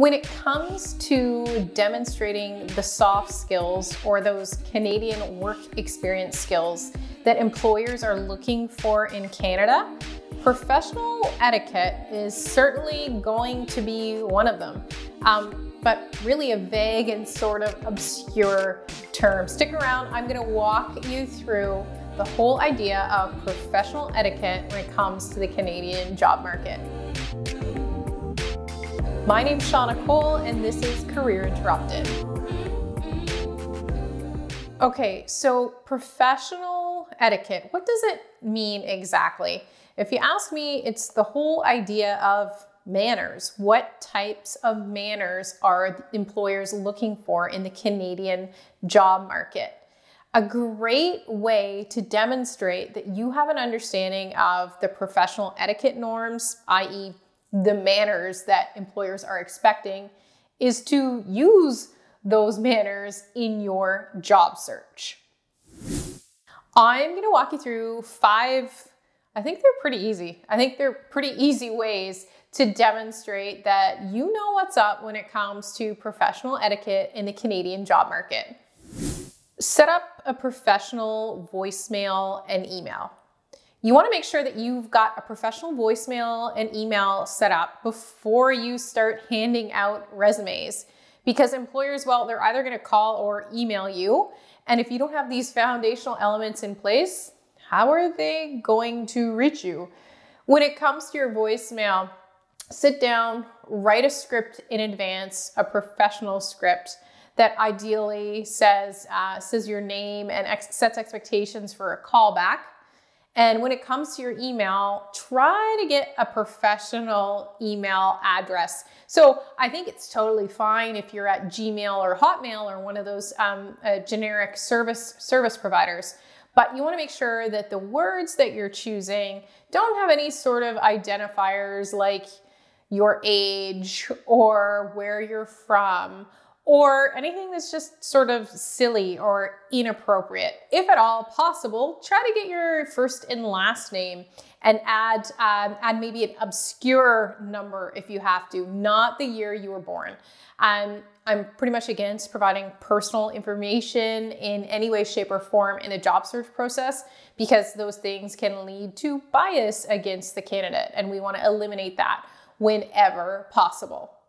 When it comes to demonstrating the soft skills or those Canadian work experience skills that employers are looking for in Canada, professional etiquette is certainly going to be one of them. Um, but really a vague and sort of obscure term. Stick around, I'm gonna walk you through the whole idea of professional etiquette when it comes to the Canadian job market. My name's Shauna Cole, and this is Career Interrupted. Okay, so professional etiquette, what does it mean exactly? If you ask me, it's the whole idea of manners. What types of manners are employers looking for in the Canadian job market? A great way to demonstrate that you have an understanding of the professional etiquette norms, i.e., the manners that employers are expecting is to use those manners in your job search. I'm going to walk you through five, I think they're pretty easy. I think they're pretty easy ways to demonstrate that you know what's up when it comes to professional etiquette in the Canadian job market. Set up a professional voicemail and email. You want to make sure that you've got a professional voicemail and email set up before you start handing out resumes. Because employers, well, they're either going to call or email you. And if you don't have these foundational elements in place, how are they going to reach you? When it comes to your voicemail, sit down, write a script in advance, a professional script that ideally says, uh, says your name and ex- sets expectations for a callback and when it comes to your email, try to get a professional email address. So I think it's totally fine if you're at Gmail or Hotmail or one of those um, uh, generic service service providers. But you want to make sure that the words that you're choosing don't have any sort of identifiers like your age or where you're from or anything that's just sort of silly or inappropriate. If at all possible, try to get your first and last name and add um, add maybe an obscure number if you have to, not the year you were born. Um, I'm pretty much against providing personal information in any way, shape, or form in a job search process because those things can lead to bias against the candidate, and we want to eliminate that whenever possible.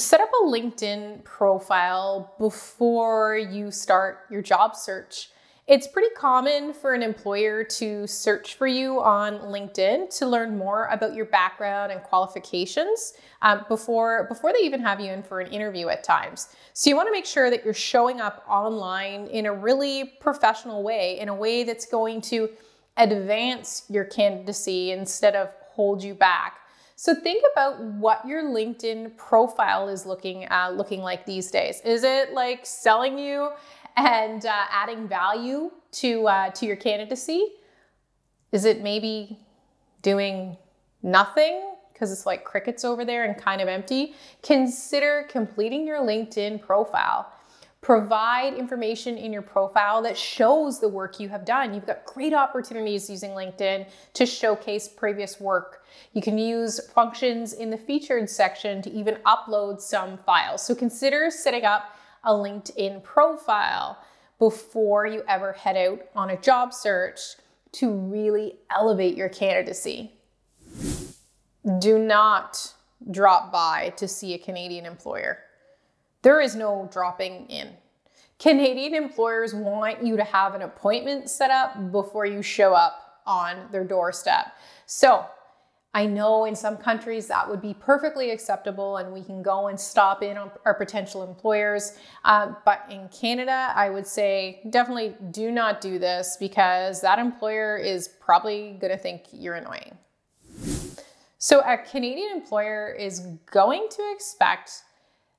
Set up a LinkedIn profile before you start your job search. It's pretty common for an employer to search for you on LinkedIn to learn more about your background and qualifications um, before, before they even have you in for an interview at times. So you want to make sure that you're showing up online in a really professional way, in a way that's going to advance your candidacy instead of hold you back. So think about what your LinkedIn profile is looking uh, looking like these days. Is it like selling you and uh, adding value to uh, to your candidacy? Is it maybe doing nothing because it's like crickets over there and kind of empty? Consider completing your LinkedIn profile. Provide information in your profile that shows the work you have done. You've got great opportunities using LinkedIn to showcase previous work. You can use functions in the featured section to even upload some files. So consider setting up a LinkedIn profile before you ever head out on a job search to really elevate your candidacy. Do not drop by to see a Canadian employer. There is no dropping in. Canadian employers want you to have an appointment set up before you show up on their doorstep. So I know in some countries that would be perfectly acceptable and we can go and stop in on our potential employers. Uh, but in Canada, I would say definitely do not do this because that employer is probably going to think you're annoying. So a Canadian employer is going to expect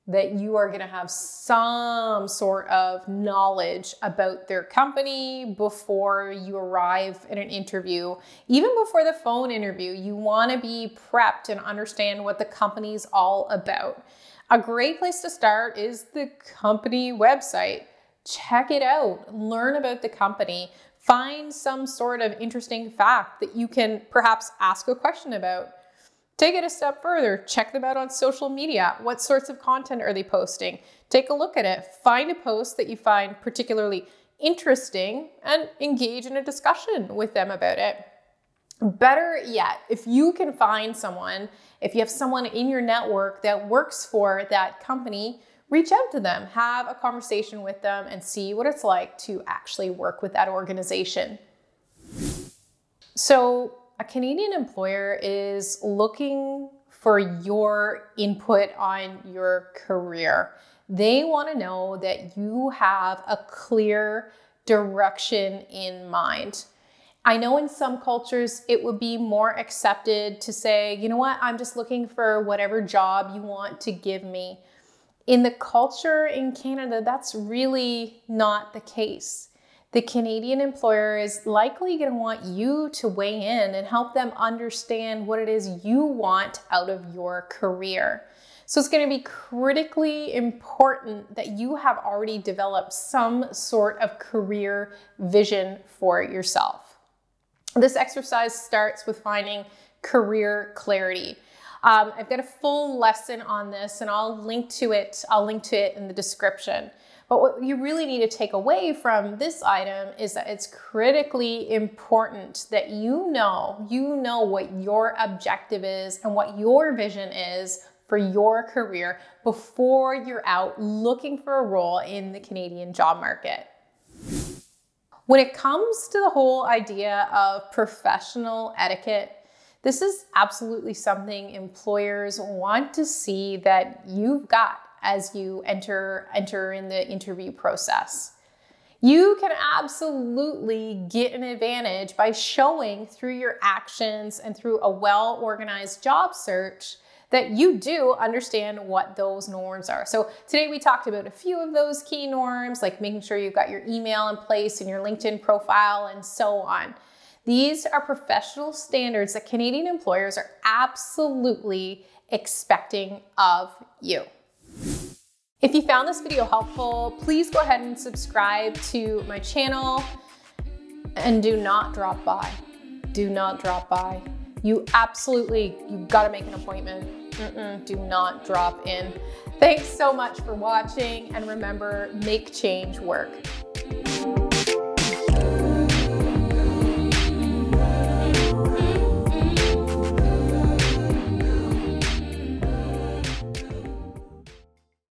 that you are going to have some sort of knowledge about their company before you arrive at an interview. Even before the phone interview, you want to be prepped and understand what the company's all about. A great place to start is the company website. Check it out, learn about the company, find some sort of interesting fact that you can perhaps ask a question about Take it a step further, check them out on social media. What sorts of content are they posting? Take a look at it. Find a post that you find particularly interesting and engage in a discussion with them about it. Better yet, if you can find someone, if you have someone in your network that works for that company, reach out to them, have a conversation with them, and see what it's like to actually work with that organization. So, a Canadian employer is looking for your input on your career. They want to know that you have a clear direction in mind. I know in some cultures it would be more accepted to say, you know what, I'm just looking for whatever job you want to give me. In the culture in Canada, that's really not the case. The Canadian employer is likely going to want you to weigh in and help them understand what it is you want out of your career. So it's going to be critically important that you have already developed some sort of career vision for yourself. This exercise starts with finding career clarity. Um, I've got a full lesson on this and I'll link to it. I'll link to it in the description. But what you really need to take away from this item is that it's critically important that you know, you know what your objective is and what your vision is for your career before you're out looking for a role in the Canadian job market. When it comes to the whole idea of professional etiquette, this is absolutely something employers want to see that you've got as you enter enter in the interview process. You can absolutely get an advantage by showing through your actions and through a well-organized job search that you do understand what those norms are. So today we talked about a few of those key norms, like making sure you've got your email in place and your LinkedIn profile and so on. These are professional standards that Canadian employers are absolutely expecting of you. If you found this video helpful, please go ahead and subscribe to my channel and do not drop by. Do not drop by. You absolutely, you gotta make an appointment. Mm-mm, do not drop in. Thanks so much for watching and remember, make change work.